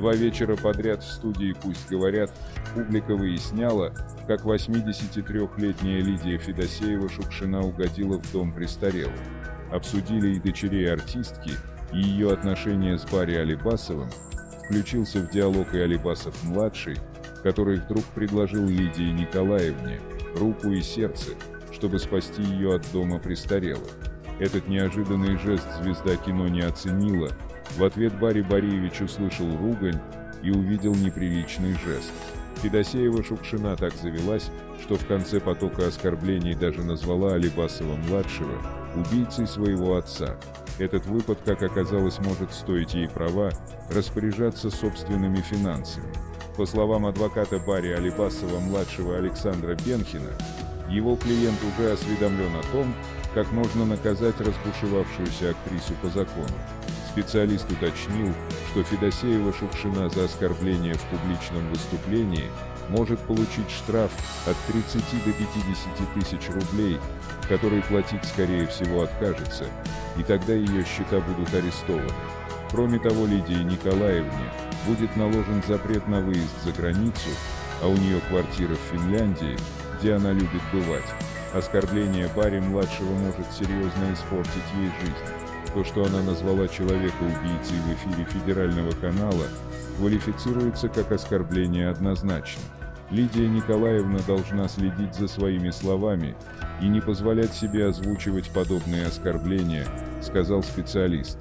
Два вечера подряд в студии «Пусть говорят» публика выясняла, как 83-летняя Лидия Федосеева-Шукшина угодила в дом престарелых. Обсудили и дочерей артистки, и ее отношения с Барри Алибасовым, включился в диалог и Алибасов-младший, который вдруг предложил Лидии Николаевне руку и сердце, чтобы спасти ее от дома престарелых. Этот неожиданный жест звезда кино не оценила, в ответ Барри Бореевич услышал ругань и увидел неприличный жест. Федосеева Шукшина так завелась, что в конце потока оскорблений даже назвала Алибасова-младшего убийцей своего отца. Этот выпад, как оказалось, может стоить ей права распоряжаться собственными финансами. По словам адвоката Барри Алибасова-младшего Александра Бенхина, его клиент уже осведомлен о том, как можно наказать разбушевавшуюся актрису по закону. Специалист уточнил, что Федосеева Шукшина за оскорбление в публичном выступлении может получить штраф от 30 до 50 тысяч рублей, который платить скорее всего откажется, и тогда ее счета будут арестованы. Кроме того, Лидии Николаевне будет наложен запрет на выезд за границу, а у нее квартира в Финляндии, где она любит бывать. Оскорбление Барри-младшего может серьезно испортить ей жизнь. То, что она назвала человека убийцей в эфире федерального канала, квалифицируется как оскорбление однозначно. Лидия Николаевна должна следить за своими словами и не позволять себе озвучивать подобные оскорбления, сказал специалист.